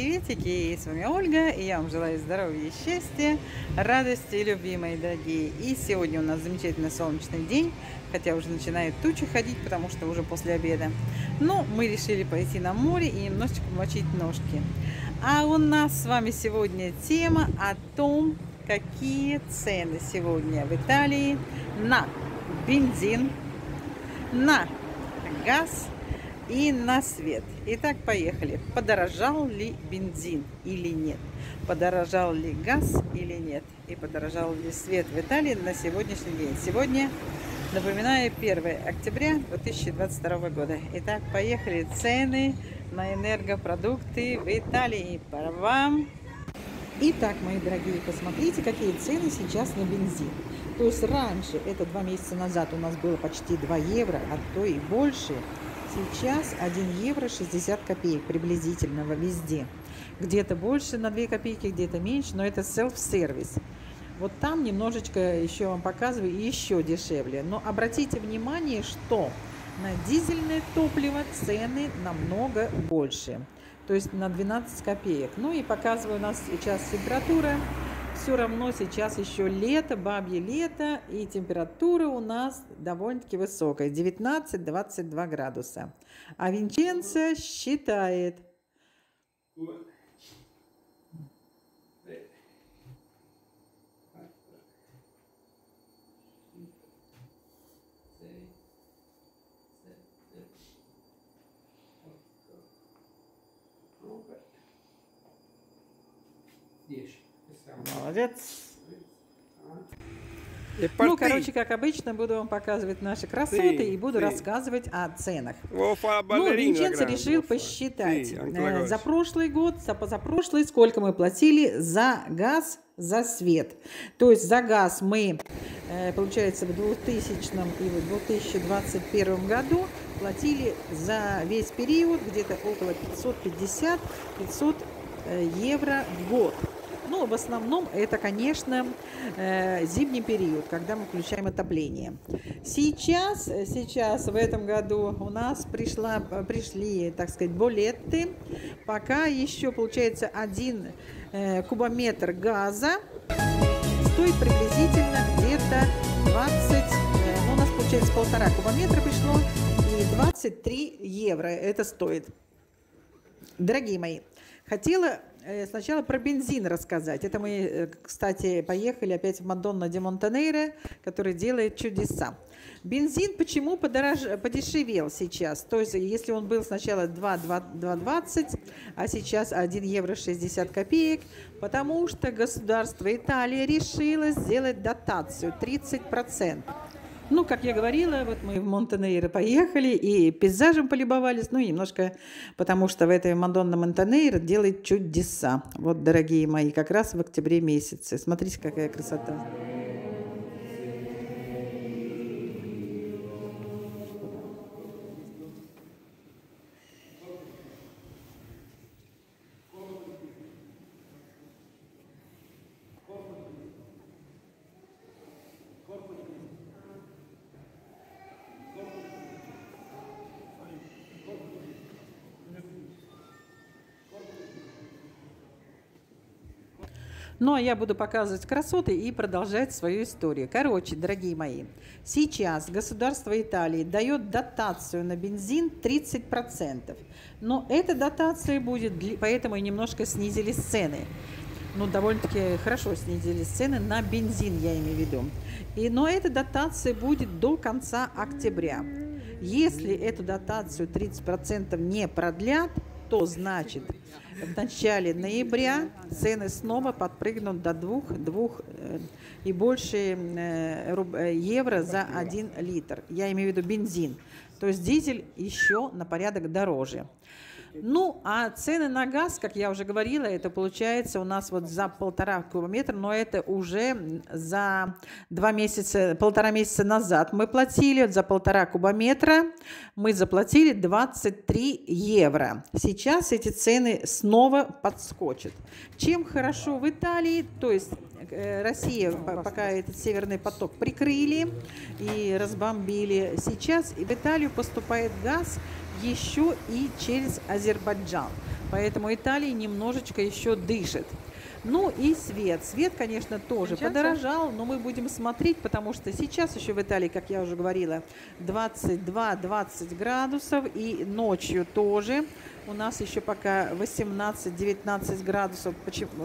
Приветики, с вами Ольга, и я вам желаю здоровья, счастья, радости и любви, дорогие. И сегодня у нас замечательный солнечный день, хотя уже начинает тучи ходить, потому что уже после обеда. Но мы решили пойти на море и немножечко мочить ножки. А у нас с вами сегодня тема о том, какие цены сегодня в Италии на бензин, на газ и на свет. Итак, поехали. Подорожал ли бензин или нет? Подорожал ли газ или нет? И подорожал ли свет в Италии на сегодняшний день? Сегодня, напоминаю, 1 октября 2022 года. Итак, поехали. Цены на энергопродукты в Италии. Пора вам. Итак, мои дорогие, посмотрите, какие цены сейчас на бензин. То есть раньше, это два месяца назад, у нас было почти 2 евро, а то и больше – Сейчас 1 евро 60 копеек приблизительно везде. Где-то больше на 2 копейки, где-то меньше, но это селф-сервис. Вот там немножечко еще вам показываю, еще дешевле. Но обратите внимание, что на дизельное топливо цены намного больше. То есть на 12 копеек. Ну и показываю у нас сейчас температура все равно сейчас еще лето, бабье лето, и температура у нас довольно-таки высокая, 19-22 градуса. А Винченцо считает. Молодец. Ну, короче, как обычно, буду вам показывать наши красоты и буду рассказывать о ценах. Ну, Винченцо решил посчитать э, за прошлый год, за позапрошлый, сколько мы платили за газ, за свет. То есть за газ мы, э, получается, в 2000 и в 2021 году платили за весь период где-то около 550-500 э, евро в год. Ну, в основном это, конечно, э, зимний период, когда мы включаем отопление. Сейчас, сейчас в этом году у нас пришла, пришли, так сказать, булеты. Пока еще, получается, один э, кубометр газа стоит приблизительно где-то 20, э, ну, у нас получается полтора кубометра пришло, и 23 евро это стоит. Дорогие мои, хотела Э, сначала про бензин рассказать. Это мы, э, кстати, поехали опять в Мадонна де Монтанейре, который делает чудеса. Бензин почему подорож... подешевел сейчас? То есть, если он был сначала 2,20, а сейчас 1 евро 60 копеек, потому что государство Италии решило сделать дотацию 30%. Ну, как я говорила, вот мы в Монтенейро поехали и пейзажем полюбовались, ну, немножко, потому что в этой Мадонна Монтенейро делает чудеса. Вот, дорогие мои, как раз в октябре месяце. Смотрите, какая красота. Ну, а я буду показывать красоты и продолжать свою историю. Короче, дорогие мои, сейчас государство Италии дает дотацию на бензин 30%. Но эта дотация будет, поэтому и немножко снизились цены. Ну, довольно-таки хорошо снизились цены на бензин, я имею в виду. И, но эта дотация будет до конца октября. Если эту дотацию 30% не продлят, то значит в начале ноября цены снова подпрыгнут до 2, 2 э, и больше э, э, евро за 1 литр. Я имею в виду бензин. То есть дизель еще на порядок дороже. Ну, а цены на газ, как я уже говорила, это получается у нас вот за полтора кубометра, но это уже за два месяца, полтора месяца назад мы платили, за полтора кубометра мы заплатили 23 евро. Сейчас эти цены снова подскочат. Чем хорошо в Италии, то есть э, Россия пока этот северный поток прикрыли и разбомбили. Сейчас в Италию поступает газ еще и через Азербайджан. Поэтому Италия немножечко еще дышит. Ну и свет. Свет, конечно, тоже Сейчас подорожал, но мы будем смотреть, потому что сейчас еще в Италии, как я уже говорила, 22-20 градусов и ночью тоже. У нас еще пока 18-19 градусов.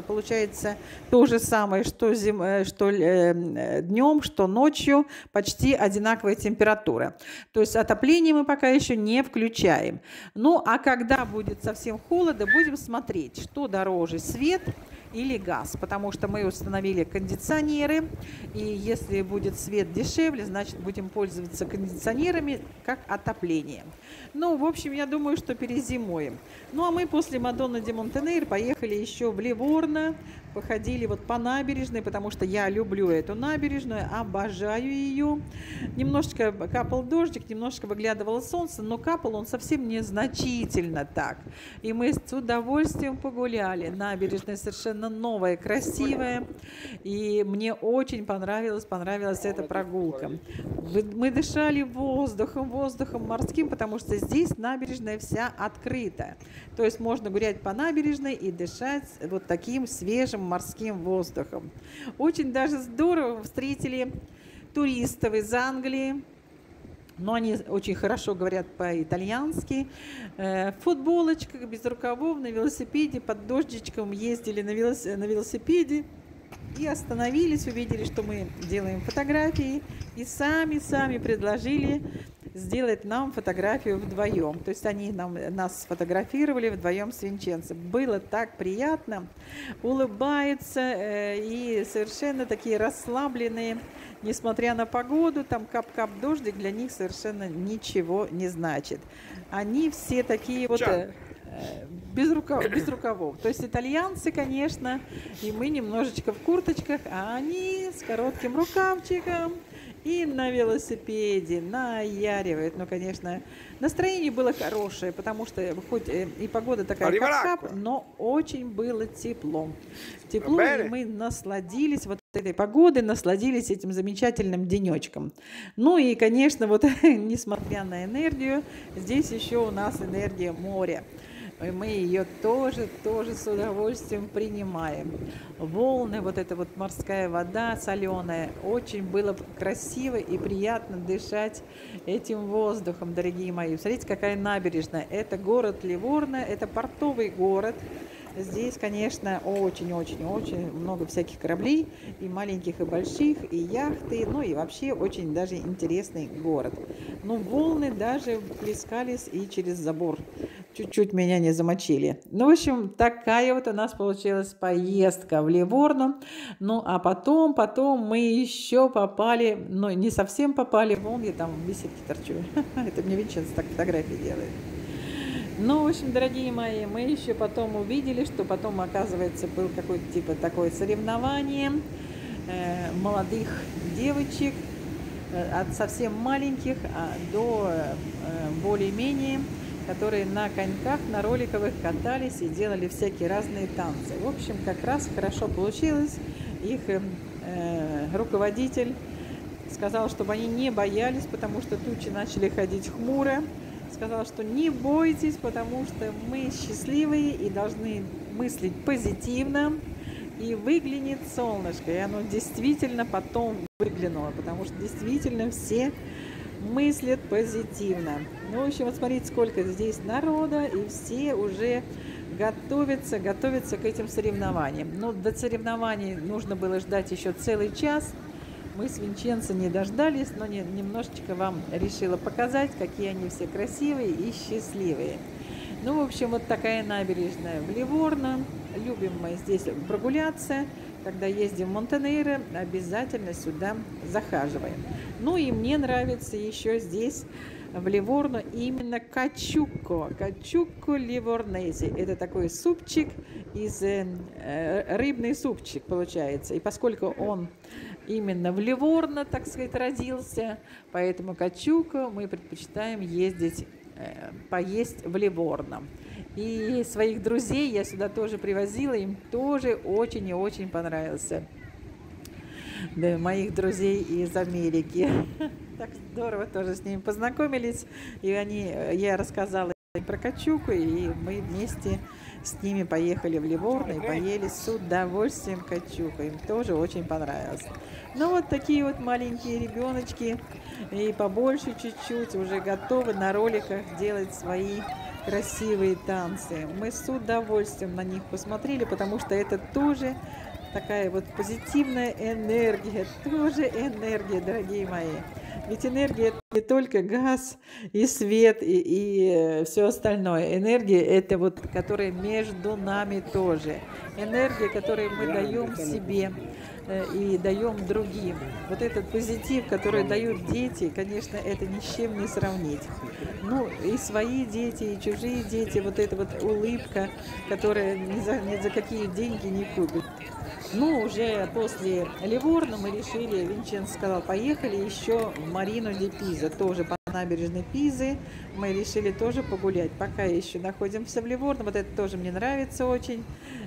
Получается то же самое, что, зим, э, что э, днем, что ночью. Почти одинаковая температура. То есть отопление мы пока еще не включаем. Ну а когда будет совсем холодно, будем смотреть, что дороже свет – или газ, потому что мы установили кондиционеры, и если будет свет дешевле, значит будем пользоваться кондиционерами как отопление. Ну, в общем, я думаю, что перезимуем. Ну, а мы после Мадонны де Монтенейр поехали еще в Ливорно, походили вот по набережной, потому что я люблю эту набережную, обожаю ее. Немножечко капал дождик, немножко выглядывало солнце, но капал он совсем незначительно так. И мы с удовольствием погуляли. Набережная совершенно новая, красивая. И мне очень понравилась, понравилась эта прогулка. Мы дышали воздухом, воздухом морским, потому что здесь набережная вся открытая. То есть можно гулять по набережной и дышать вот таким свежим морским воздухом. Очень даже здорово встретили туристов из Англии, но они очень хорошо говорят по-итальянски. Э, в футболочках, без рукавов, на велосипеде, под дождичком ездили на велосипеде и остановились, увидели, что мы делаем фотографии, и сами-сами предложили сделать нам фотографию вдвоем. То есть они нам, нас сфотографировали вдвоем с Винченцем. Было так приятно, улыбаются э, и совершенно такие расслабленные, несмотря на погоду, там кап-кап дождик для них совершенно ничего не значит. Они все такие вот... Э, без, рукав, без рукавов. То есть итальянцы, конечно, и мы немножечко в курточках, а они с коротким рукавчиком, и на велосипеде наяривает. Но, конечно, настроение было хорошее, потому что хоть э, и погода такая, как кап, но очень было тепло. Тепло, и мы насладились вот этой погодой, насладились этим замечательным денечком. Ну и, конечно, вот несмотря на энергию, здесь еще у нас энергия моря мы ее тоже, тоже с удовольствием принимаем. Волны, вот эта вот морская вода соленая, очень было красиво и приятно дышать этим воздухом, дорогие мои. Смотрите, какая набережная. Это город Ливорно, это портовый город. Здесь, конечно, очень-очень-очень много всяких кораблей, и маленьких, и больших, и яхты, ну и вообще очень даже интересный город. Но волны даже плескались и через забор чуть-чуть меня не замочили. Ну, в общем, такая вот у нас получилась поездка в Ливорну. Ну, а потом, потом мы еще попали, ну, не совсем попали, вон я там в беседке торчу. Это мне Винченц так фотографии делает. Ну, в общем, дорогие мои, мы еще потом увидели, что потом, оказывается, был какой-то типа такое соревнование э, молодых девочек, э, от совсем маленьких а до э, более-менее которые на коньках, на роликовых катались и делали всякие разные танцы. В общем, как раз хорошо получилось. Их э, руководитель сказал, чтобы они не боялись, потому что тучи начали ходить хмуро. Сказал, что не бойтесь, потому что мы счастливые и должны мыслить позитивно. И выглянет солнышко. И оно действительно потом выглянуло, потому что действительно все мыслят позитивно. Ну, в общем, вот смотрите, сколько здесь народа, и все уже готовятся, готовятся к этим соревнованиям. Но до соревнований нужно было ждать еще целый час. Мы с Винченцо не дождались, но не, немножечко вам решила показать, какие они все красивые и счастливые. Ну, в общем, вот такая набережная в Ливорно. Любим мы здесь прогуляться. Когда ездим в Монтенейро, обязательно сюда захаживаем. Ну и мне нравится еще здесь в Ливорно именно качукко, качукко ливорнези. Это такой супчик из э, рыбный супчик получается. И поскольку он именно в Ливорно, так сказать, родился, поэтому качуко мы предпочитаем ездить э, поесть в Ливорно. И своих друзей я сюда тоже привозила, им тоже очень и очень понравился да, моих друзей из Америки. Так здорово тоже с ними познакомились. И они, я рассказала про Качуку, и мы вместе с ними поехали в Ливорно и поели с удовольствием Качуку. Им тоже очень понравилось. Ну вот такие вот маленькие ребеночки и побольше чуть-чуть уже готовы на роликах делать свои красивые танцы. Мы с удовольствием на них посмотрели, потому что это тоже такая вот позитивная энергия, тоже энергия, дорогие мои. Ведь энергия это не только газ и свет и, и э, все остальное. Энергия это вот, которая между нами тоже. Энергия, которую мы даем себе э, и даем другим. Вот этот позитив, который дают дети, конечно, это ни с чем не сравнить. Ну, и свои дети, и чужие дети, вот эта вот улыбка, которая ни за, ни за какие деньги не купит. Ну, уже после Ливорна мы решили, Винченцо сказал, поехали еще в Марину де Пиза, тоже по набережной Пизы. Мы решили тоже погулять. Пока еще находимся в Ливорно, вот это тоже мне нравится очень,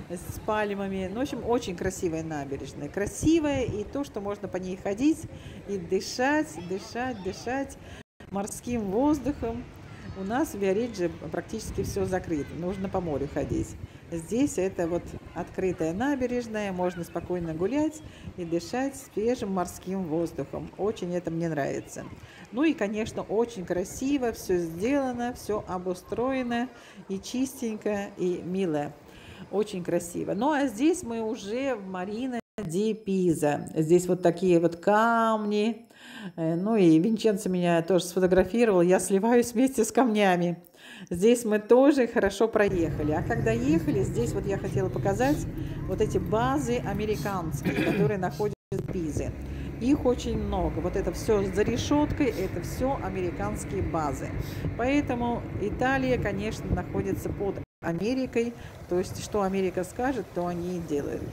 с пальмами. Ну, в общем, очень красивая набережная. Красивая, и то, что можно по ней ходить и дышать, дышать, дышать морским воздухом. У нас в Виаредже практически все закрыто, нужно по морю ходить. Здесь это вот открытая набережная, можно спокойно гулять и дышать свежим морским воздухом. Очень это мне нравится. Ну и, конечно, очень красиво все сделано, все обустроено и чистенько, и мило. Очень красиво. Ну а здесь мы уже в Марина Ди Пиза. Здесь вот такие вот камни. Э, ну и Винченцо меня тоже сфотографировал. Я сливаюсь вместе с камнями. Здесь мы тоже хорошо проехали. А когда ехали, здесь вот я хотела показать вот эти базы американские, которые находятся в Пизе. Их очень много. Вот это все за решеткой, это все американские базы. Поэтому Италия, конечно, находится под Америкой. То есть, что Америка скажет, то они и делают.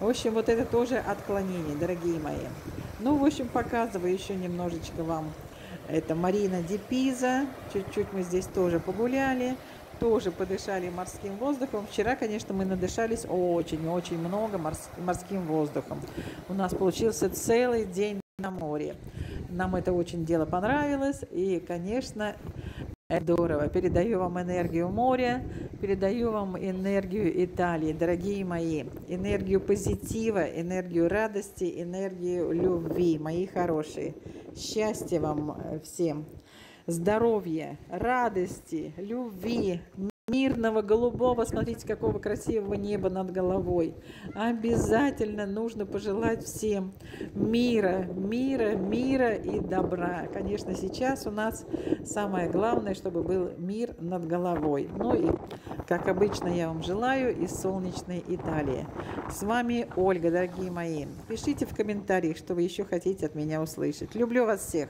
В общем, вот это тоже отклонение, дорогие мои. Ну, в общем, показываю еще немножечко вам это Марина Дипиза. Чуть-чуть мы здесь тоже погуляли, тоже подышали морским воздухом. Вчера, конечно, мы надышались очень-очень много морским воздухом. У нас получился целый день на море. Нам это очень дело понравилось. И, конечно, Здорово. Передаю вам энергию моря, передаю вам энергию Италии, дорогие мои. Энергию позитива, энергию радости, энергию любви, мои хорошие. Счастья вам всем, здоровья, радости, любви, мирного, голубого. Смотрите, какого красивого неба над головой. Обязательно нужно пожелать всем мира, мира, мира и добра. Конечно, сейчас у нас самое главное, чтобы был мир над головой. Ну и, как обычно, я вам желаю из солнечной Италии. С вами Ольга, дорогие мои. Пишите в комментариях, что вы еще хотите от меня услышать. Люблю вас всех.